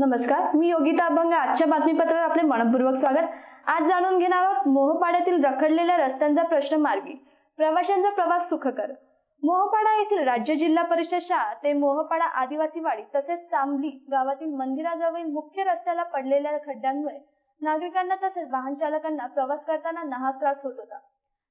नमस्कार मी योगिता अभंग आजच्या बातमीपत्रात आपले मनपूर्वक स्वागत. आज जाणून घेणार आहोत मोहपाड्यातील रखडलेल्या रस्त्यांचा प्रश्न मार्गी प्रवाशांचा प्रवास सुखकर. मोहपाडा येथील राज्य जिल्हा परिषद शाळा ते मोहपाडा आदिवासी वाडी तसेच चांबली गावातील मंदिराजवळील मुख्य रस्त्याला पडलेल्या खड्ड्यांमुळे नागरिकांना तसेच वाहन चालकांना प्रवास करताना नाहक त्रास होत होता.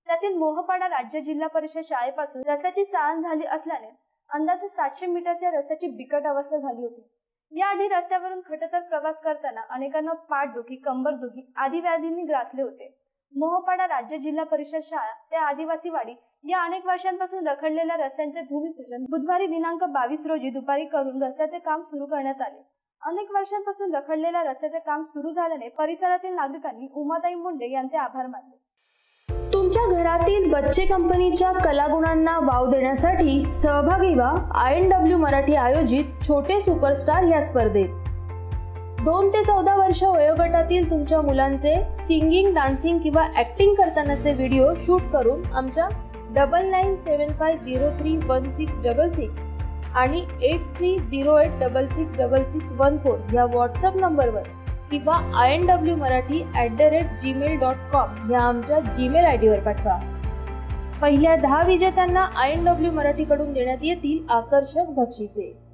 त्यातील मोहपाडा राज्य जिल्हा परिषद शाळेपासून रस्त्याची चाळण झाली असल्याने अंदाजे सातशे मीटरच्या रस्त्याची बिकट अवस्था झाली होती. याआधी रस्त्यावरून खटतर प्रवास करताना अनेकांना पाठदुखी कंबरदुखी आदी व्याधींनी ग्रासले होते. मोहपाडा राज्य जिल्हा परिषद शाळा ते आदिवासी वाडी या अनेक वर्षांपासून रखडलेल्या रस्त्यांचे भूमिपूजन बुधवारी दिनांक बावीस रोजी दुपारी करून रस्त्याचे काम सुरू करण्यात आले. अनेक वर्षांपासून रखडलेल्या रस्त्याचे काम सुरू झाल्याने परिसरातील नागरिकांनी उमाताई मुंडे यांचे आभार मानले. तुमच्या घरातील बच्चे कंपनीच्या कलागुणांना वाव देण्यासाठी सहभागी व्हा. आय एन डब्ल्यू मराठी आयोजित छोटे सुपरस्टार या स्पर्धेत. दोन ते चौदा वर्ष वयोगटातील तुमच्या मुलांचे सिंगिंग डान्सिंग किंवा ऍक्टिंग करतानाचे व्हिडिओ शूट करून आमच्या double nine seven five zero three one six double six आणि eight three zero eight double six double six one four या व्हॉट्सअप नंबरवर किंवा I N W Marathi at the rate Gmail dot com ह्या आमच्या Gmail I डीवर पाठवा. पहिल्या दहा विजेत्यांना आय एन डब्ल्यू मराठीकडून देण्यात येतील आकर्षक बक्षिसे.